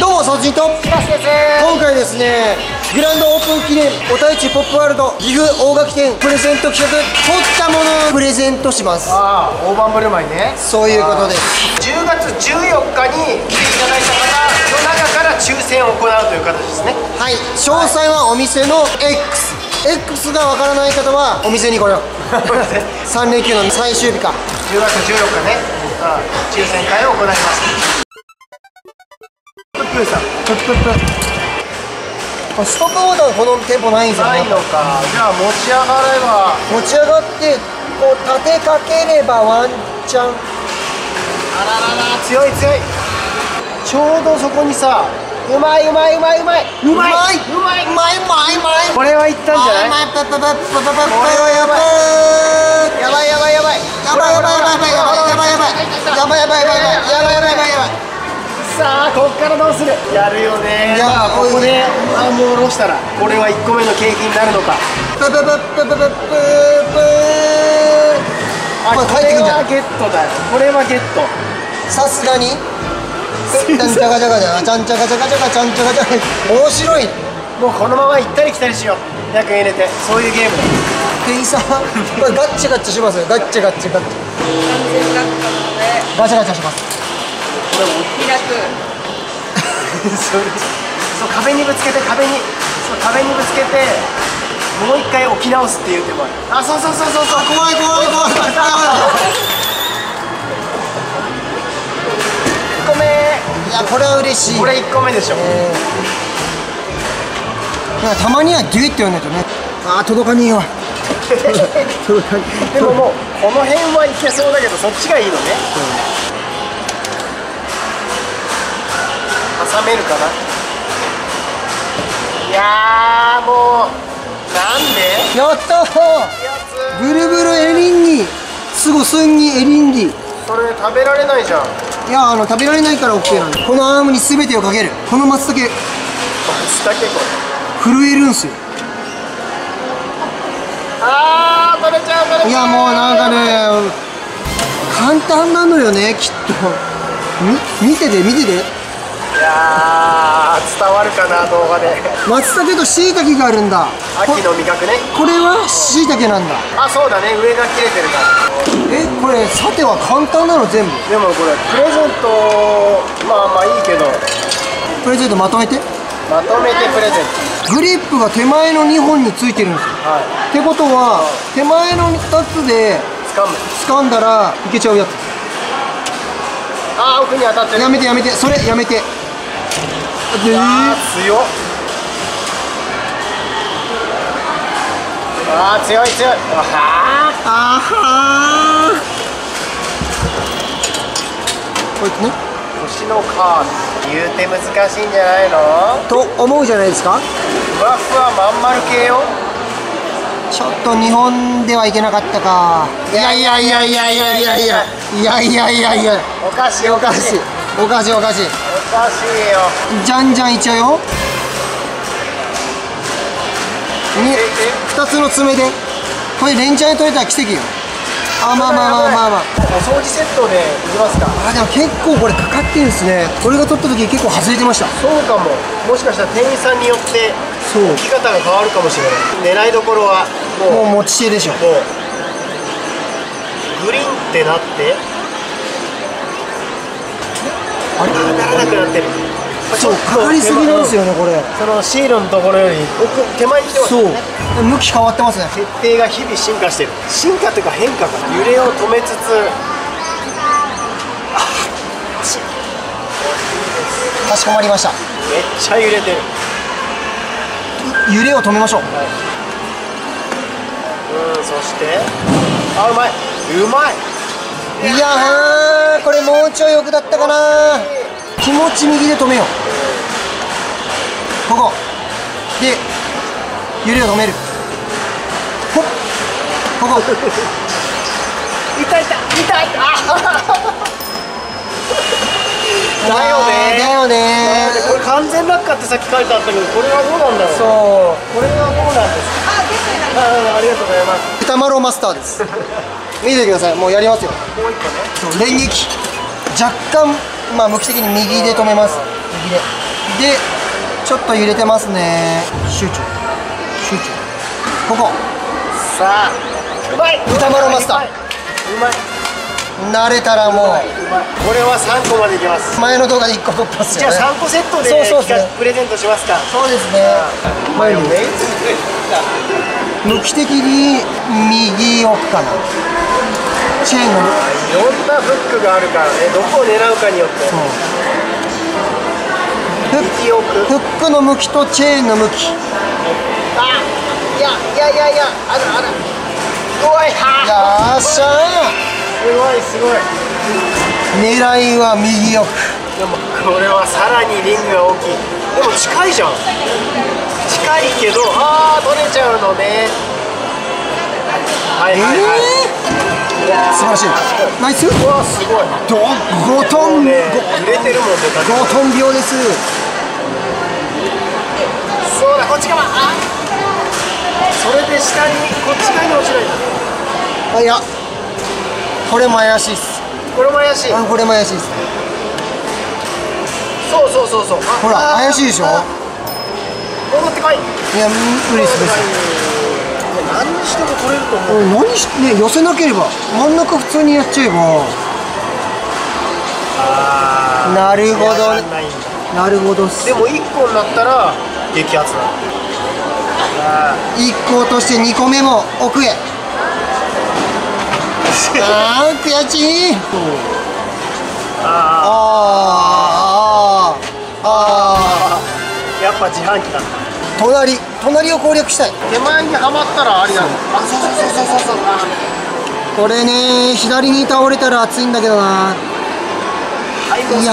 どうもソジと。今回ですねグランドオープン記念おたいちポップワールド岐阜大垣店プレゼント企画取ったものをプレゼントします。ああ大盤振る舞いね。そういうことです。10月14日に来ていただいた方の中から抽選を行うという形ですね。はい詳細はお店の X X がわからない方はお店に来よう。3連休の最終日か。10月14日ね、抽選会を行いますプップーさん。プップップストックオーダーこの店舗ないんですよねないのかじゃあ持ち上がれば持ち上がってこう立てかければワンチャンあららら強い強いちょうどそこにさうまいうまいうまいうまいううまいうまいうまいうまいうまいこれはいったんじゃないまいパパパパパパパパこれはやばいやばいやばいやばいやばいやばいやばいやばいやばいやばいやばいやばいやばいやばいやばいやばいやばいやばいやばいさあこっからどうする？やるよね。いやまあここでアームを下ろしたらこれは1個目の景気になるのか。パパパパパパパあこれはゲットだよこれはゲットさすがにちゃんちゃかちゃかちゃかちゃんちゃかちゃかちゃかちゃんちゃかちゃか面白いもうこのまま行ったり来たりしよう役入れてそういうゲームだ店員さんこれガッチャガッチャしますよガッチャガッチャガッチャ完全落下なのでガチャガチャします開くそれそう壁にぶつけて壁に。そう壁にぶつけてもう一回置き直すっていう手もある。あそうそうそうそうそう。怖い怖い怖い怖い。1個目。いやこれは嬉しい。これ1個目でしょ。えー。たまにはデュエットやんないとね。あー届かねえわ。届かねえでももうこの辺はいけそうだけどそっちがいいのね挟めるかな？いやーもうなんで？やったブルブルエリンギすごすんぎエリンギ。それ食べられないじゃん。やあの食べられないから OK なんでこのアームに全てをかける。この松茸。松茸これ。震えるんすよ。あー取れちゃう取れちゃう。いやもうなんかね簡単なのよねきっと。み見てて見てて。いやー伝わるかな動画で。松茸と椎茸があるんだ。こ秋の味覚ね。これは椎茸なんだ。あそうだね上が切れてるから。えこれさては簡単なの全部？でもこれプレゼントまあまあいいけど。プレゼントまとめて？まとめてプレゼングリップが手前の2本についてるんですよ。トはい。ってことは手前の2つで掴む。掴んだらいけちゃうやつ。あー奥に当たってる。やめてやめて。それやめて強っ。あー強い強い。あはこいつね。ー星のカード言うて難しいんじゃないの？と思うじゃないですか。ふわふわまん丸系よちょっと日本ではいけなかったか。いやいやいやいやいやいや。いやいやいやいや。いやおかしい。おかしいおかしいおかしい。おかしいよ。じゃんじゃんいっちゃうよ。にえ2つの爪で。これ連チャンで取れたら奇跡よ。あまあまあまあまあまあ。お掃除セットでいきますか？あでも結構これかかってんですね。俺が取った時結構外れてました。そうかも。もしかしたら店員さんによってそう。置き方が変わるかもしれない。狙いどころはもう。もう持ち手でしょ。もう。グリーンってなってあれならなくなってる。そうかかりすぎなんですよねこれ。そのシールのところより奥手前に来てますそう。向き変わってますね。設定が日々進化してる。進化というか変化かな揺れを止めつつ。かしこまりました。めっちゃ揺れてる。揺れを止めましょう。うんそして。あうまい。うまいいやーこれもうちょい奥だったかな。気持ち右で止めよう。ここ。で揺れを止める。ほっ。ここ。痛い痛い痛い。あだよね。だよね。これ完全落下ってさっき書いてあったけどこれはどうなんだろう。そう。これはどうなんですか？ああありがとうございます。歌丸マスターです見ててください。もうやりますよ。もう一個ねそう連撃。若干まあ向き的に右で止めます。右で。でちょっと揺れてますね。集中。集中。ここ。さあうまい。豚バラマスター。うまい。慣れたらもう。うまい。これは3個までいきます。前の動画で1個取ったっすじゃあよね3個セットでそうそうねプレゼントしますか。そうですね。マヨネーズ向き的に右奥かな。チェーンの。いろんなフックがあるからね。どこを狙うかによって。フッ右奥。フックの向きとチェーンの向き。あいやいやいやいや。あるある。うわい。はよっしゃすごいすごい。ー狙いは右奥。でもこれはさらにリングが大きい。でも近いじゃんけどああ取れちゃうのね。はいえはいはい、いやー、素晴らしい。ナイス。うわすごい。ドン5トンもうね揺れてるもんね5トン秒です。そうだこっち側あそれで下にこっち側に落ちないんだあいや。これも怪しいっす。これも怪しい。あこれも怪しいっすそうそうそうそう。あほらあ怪しいでしょ？あ戻ってこい。いや無理です無理です。何にしても取れると思う。何しね寄せなければ真ん中普通にやっちゃえば。なるほど。ねなるほどっす。でも1個になったら激アツだあ1個落として2個目も奥へ。あー悔しい。ああーあーあー。やっぱ自販機だー隣隣を攻略したい。手前にはまったらありだ。あそうそうそうそうそうそう。あこれね左に倒れたら熱いんだけどな。はいいや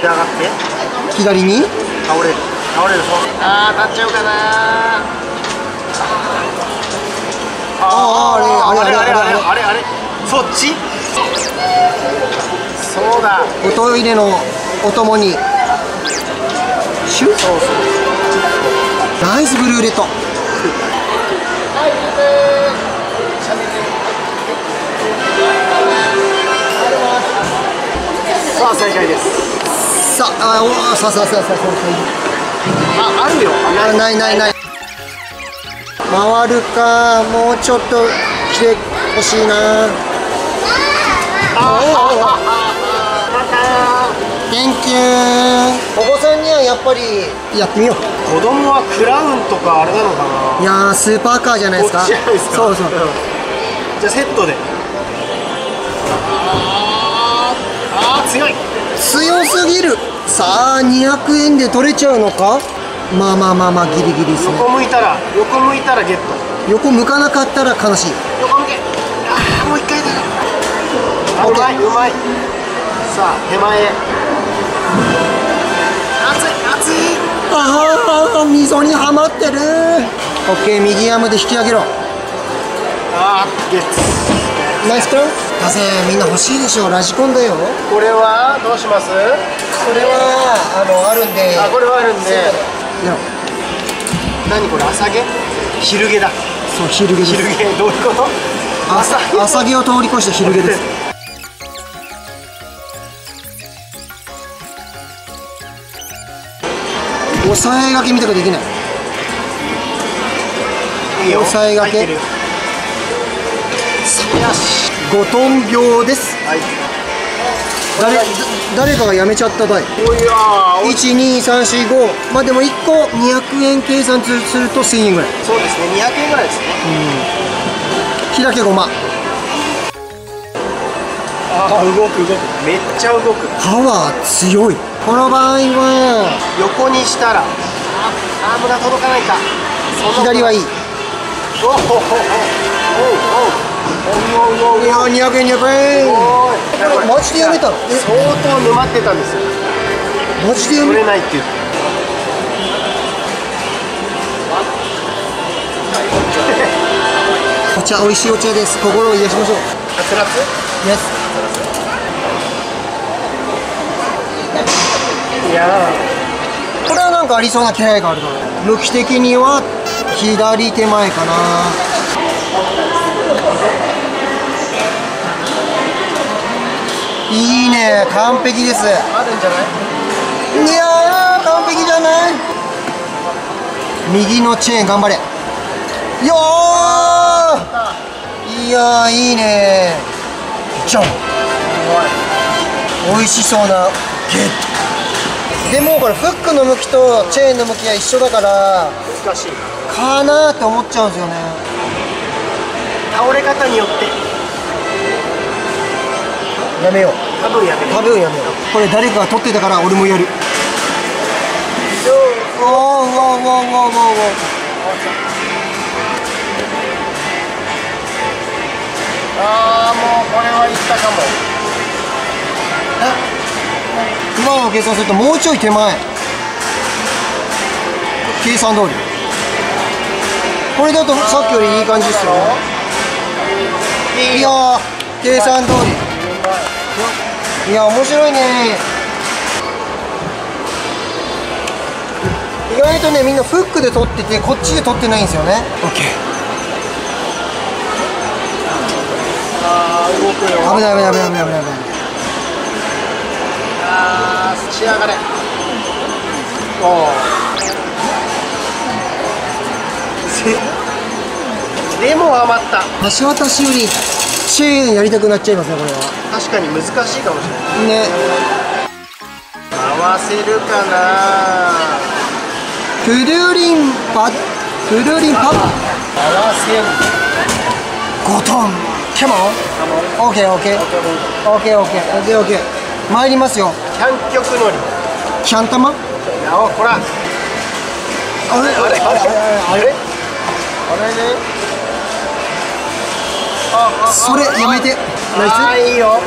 上がって。ー左に？倒れる。倒れるそうあー立っちゃうかな。あーあれあれあれあれあれあれあれ。そっち？そうだ。おトイレのお供に。シュッ。そうそうナイスブルーレットさあ正解です。さああおさあさあさあさあさああ。あるよ。あないないない。回るかもうちょっと来てほしいな。研究お子さんにはやっぱりやってみよう子供はクラウンとかあれなのかな？いやースーパーカーじゃないですか？じゃないですか？そうそう。じゃあセットで。あー強い。強すぎる。さあ200円で取れちゃうのか？まあまあまあまあギリギリですね。横向いたら横向いたらゲット。横向かなかったら悲しい。横向け。あーもう一回だ。あうまいうまい。さあ手前ああ溝にはまってる。オッケー右アームで引き上げろ。あーゲッツ。ナイスプランだぜみんな欲しいでしょラジコンだよ。これはどうします？これはあのあるんで。あこれはあるんで。いや。何これ？朝毛？昼毛だ。そう昼毛です。昼毛？どういうこと？朝朝毛を通り越して昼毛です押さえ掛けみたくできない。押さえ掛け。よし5トン秒です。はい。誰誰かが辞めちゃった台おいやーおい。12345まあでも1個200円計算すると1000円ぐらい。そうですね200円ぐらいですね。開けごまああ動く動く。めっちゃ動く。パワー強い。この場合は。横にしたら。あアームが届かないか。左はいい。いおほほほおうおうおうおうおうおうや200円。200円おい。マジでやめたの？え相当沼ってたんですよ。マジでやめ取れないって言ってお茶美味しいお茶です。心を癒しましょう。はつらつ Yes いやこれはなんかありそうな気配があるな。向き的には左手前かな。いいね。完璧です。あるんじゃないいやー完璧じゃない。右のチェーン頑張れ。よー。いやーいいね。じゃん美味しそうな。ゲットでもこれフックの向きとチェーンの向きが一緒だから難しい。かなーって思っちゃうんですよね。倒れ方によって。やめよう。多分やめる。多分やめよう。これ誰かが撮ってたから俺もやる。おー。うわうわうわああもうこれはいったかも。今の計算するともうちょい手前。計算通り。これだとさっきよりいい感じですよいやー計算通り。いや面白いね。意外とねみんなフックで取っててこっちで取ってないんですよね。OK ああ動くよ。危ない危ない危ない危ない。危ない危ないあー仕上がれ。おせでも余った。橋渡しよりチェーンやりたくなっちゃいますねこれは。確かに難しいかもしれない。ね。回せるかな。クルリンパクルリンパ回せんゴトンキャモンオーケーオーケーオーケーオーケーオーケーオーケー参りますよ。キャン曲乗り。キャン玉？こら。れ？あれ？あれ？あれ？あれ？あれ？ねそれやめて。ナイああいいよ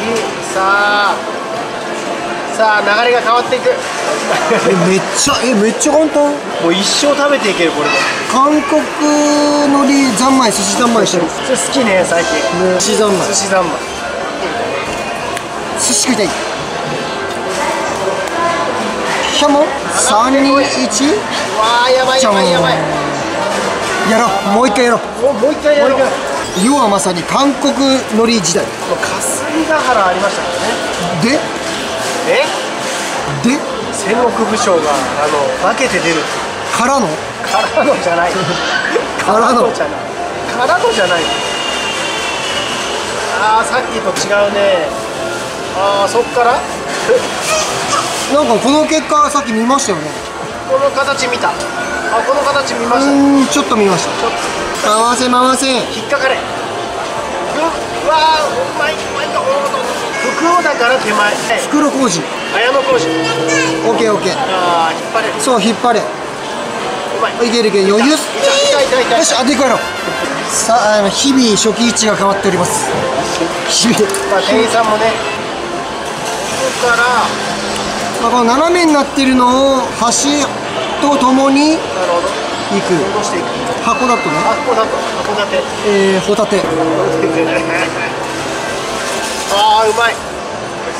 いいさあさあ流れが変わっていく。スえめっちゃえめっちゃ簡単？もう一生食べていけるこれで。韓国のり三昧寿司三昧してる。それ好きね最近。寿司三昧。寿司三昧。寿司食いたい。キャモン321わあやばいやばいやばい。やろう。もう一回やろう。もう一回やろう要はまさに韓国のり時代。霞ヶ原ありましたからね。で？え？で？戦国武将があの化けて出る。からの？からのじゃない。からの？じゃない。からのじゃない。ああさっきと違うね。ああそっから？なんかこの結果さっき見ましたよね。この形見た。あこの形見まうした。ーんちょっと見ました。回せ回せ。と引っかかれ。ふうわあうまいうまいと福尾だから手前。袋小路。綾野ケーオッケー。ああ引っ張れる。そう引っ張れ。い。いけるいける。余裕よしあと一個やろう。さあ日々初期位置が変わっております。日々まあ店員さんもねここからまあ、この斜めになってるのを橋とともに行く。箱だとねあここだと函館。えー、ホタテ ああうまい。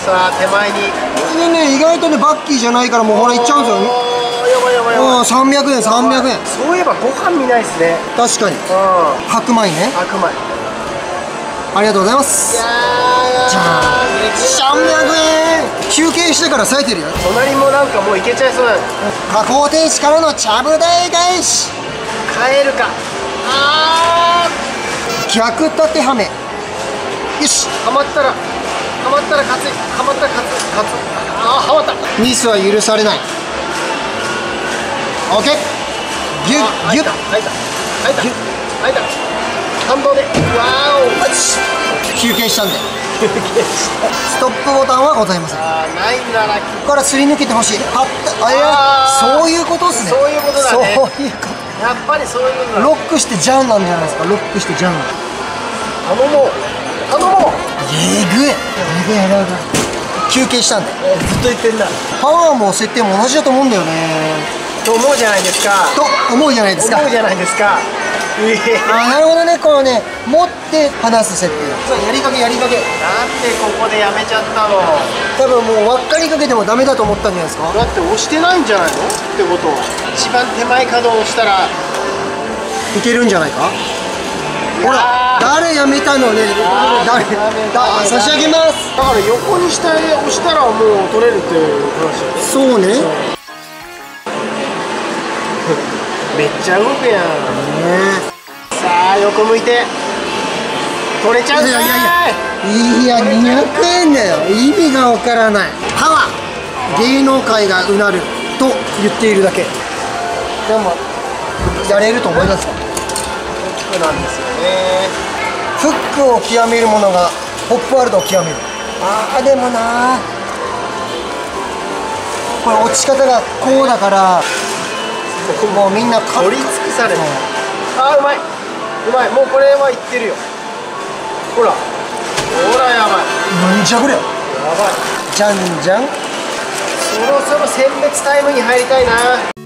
さあ手前に。でね意外とねバッキーじゃないからもうほらいっちゃうんですよ。やばいやばいやばい。うん300円300円。そういえばご飯見ないですね。確かに。うん。白米ね。白米。ありがとうございます。じゃじゃー300円。休憩してから冴えてるよ。隣もなんかもういけちゃいそうなの加工停止からのちゃぶ台返し。帰るか。あ逆立てはめよし。ーはまったらはまったら勝つ。はまったら勝つ。勝つ。あーはまった。ミスは許されない。OK ギュあッギュッ。入った。入った。入った。入った。反動で。わーお。休憩したんで。ストップボタンはございません。こあーないならこからすり抜けてほしい。ああー。そういうことっすね。そういうことだね。そういうこやっぱりそういうのとロックしてジャンなんじゃないですか。ロックしてジャン。頼もう頼もうえぐい。えぐいやばい休憩したんでずっと言ってんだ。パワーも設定も同じだと思うんだよね。と思うじゃないですか。と思うじゃないですか。思うじゃないですか。あーなるほどね。こうね持って離す設定。だそうやりかけやりかけ。なんでここでやめちゃったの？多分もう輪っかりかけてもダメだと思ったんじゃないですか。だって押してないんじゃないの？ってことは。一番手前角を押したら。いけるんじゃないか？ほら誰やめたのね？誰？だ差し上げます。だから横に下へ押したらもう取れるっていう話だよね。そうね。めっちゃ動くやん。ねさあ横向いて。取れちゃうい。やいやいやいや200円だよ。意味がわからない。歯は芸能界がうなると言っているだけ。でもやれると思いますかそうなんですよね。フックを極める者がポップワールドを極める。ああでもな。これ落ち方がこうだからもうみんなか取り尽くされたあーうまい。うまい。もうこれはいってるよ。ほら。ほらやばい。なんじゃこりゃ。やばい。じゃんじゃん。そろそろ選別タイムに入りたいな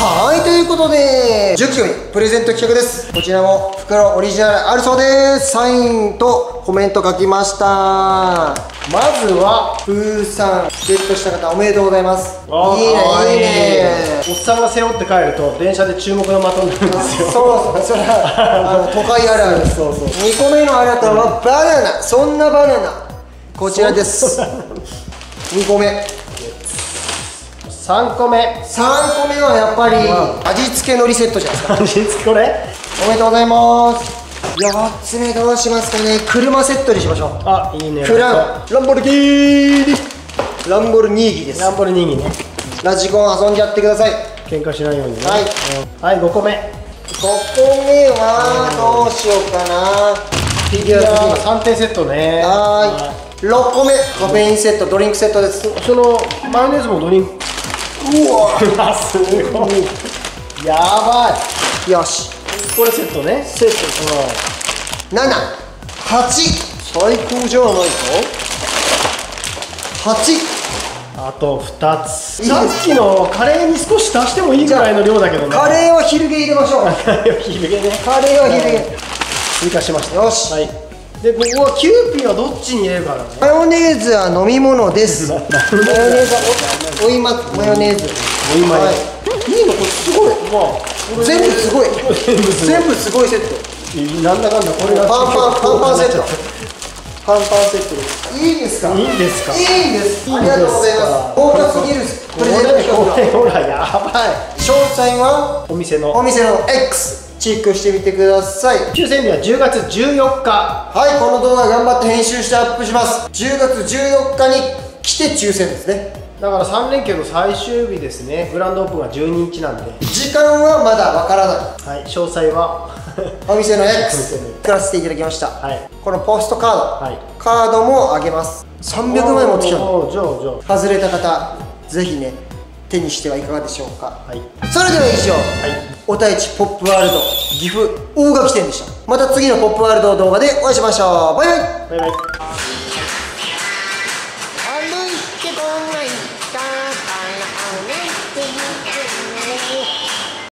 はいということで10キロにプレゼント企画です。こちらも袋オリジナルあるそうです。サインとコメント書きました。まずはプーさんゲットした方おめでとうございます。いいねい。いね。おっさんが背負って帰ると電車で注目の的になるんですよ。そうそうそれはあの都会あるある。そうそう2個目のあなたはバナナ。そんなバナナ。こちらです。2個目3個目。3個目はやっぱり味付けのリセットじゃないですか。味付けこれ？おめでとうございます。4つ目どうしますかね。車セットにしましょう。あいいね。クラン。ランボルギーニ。ランボルニーギです。ランボルニーニね。ラジコン遊んじゃってください。喧嘩しないようにね。はい。うんはい5個目。5個目はどうしようかな。フィギュア好き。3点セットね。はーい。6個目。カフェインセットドリンクセットです。そのマヨネーズもドリンクうわあすごい。やばい。よし。これセットね。セット。78最高じゃないか。8あと2つ。さっきのカレーに少し足してもいいぐらいの量だけどねカレーは昼毛入れましょう。カレーを昼毛ね。カレーは昼毛追加しました。よし。はいでここはキューピーはどっちに入れるかだね。マヨネーズは飲み物です。マヨネーズはおおいまマヨネーズ。おいまはい。いいのこれすごい。全部すごい。全部すごい。セット。なんだかんだこれが。パンパンパンパンセット。パンパンセット。ですいいですか？いいんです。かいいんですありがとうございます。豪華すぎるプこれレゼンほらやばい。詳細は？お店の。お店の X チェックしてみてください。抽選日は10月14日。はいこの動画頑張って編集してアップします。10月14日に来て抽選ですね。だから3連休の最終日ですね。グランドオープンが12日なんで。時間はまだわからない。はい詳細は。お店のお X 店の作らせていただきました、はい。このポストカード、はい。カードもあげます。300枚持ってきたのおーじゃあじゃ外れた方ぜひね手にしてはいかがでしょうか。あはい。それでは以上、はいおたいちポップワールド岐阜大垣店でした。また次のポップワールド動画でお会いしましょう。バイバイ。バイバイ。